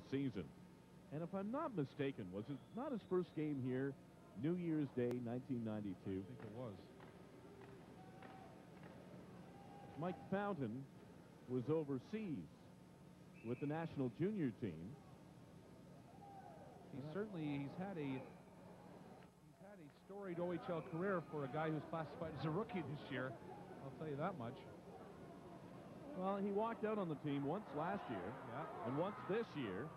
last season. And if I'm not mistaken, was it not his first game here, New Year's Day, 1992? I think it was. Mike Fountain was overseas with the national junior team. He certainly he's had a he's had a storied OHL career for a guy who's classified as a rookie this year. I'll tell you that much. Well, he walked out on the team once last year Yeah. and once this year.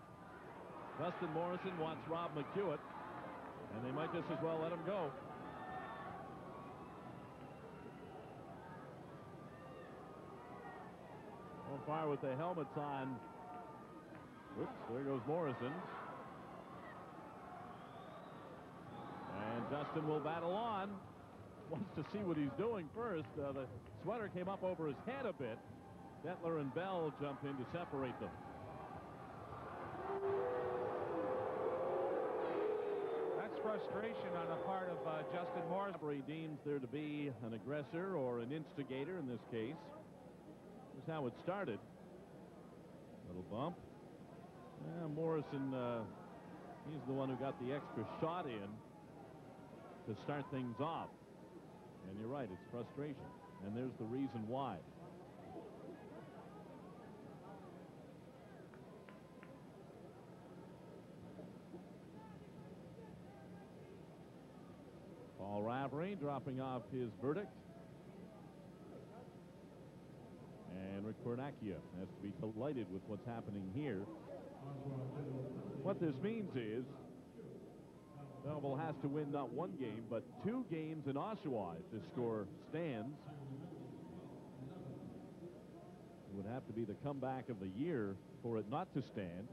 Justin Morrison wants Rob McQuat, and they might just as well let him go. On fire with the helmets on. Oops, there goes Morrison. And Dustin will battle on. Wants to see what he's doing first. Uh, the sweater came up over his head a bit. Detler and Bell jump in to separate them. That's frustration on the part of uh, Justin Morris. He deems there to be an aggressor or an instigator in this case. That's how it started. Little bump. Yeah, Morrison, uh, he's the one who got the extra shot in to start things off. And you're right, it's frustration. And there's the reason why. Paul Ravery dropping off his verdict. And Rick Cornacchia has to be delighted with what's happening here. What this means is Belleville has to win not one game, but two games in Oshawa if this score stands. It would have to be the comeback of the year for it not to stand.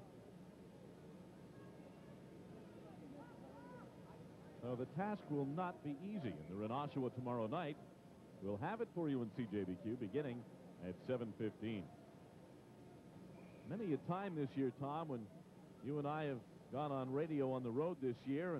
So the task will not be easy, and they're in Oshawa tomorrow night. We'll have it for you in CJBQ beginning at 7.15. Many a time this year, Tom, when you and I have gone on radio on the road this year and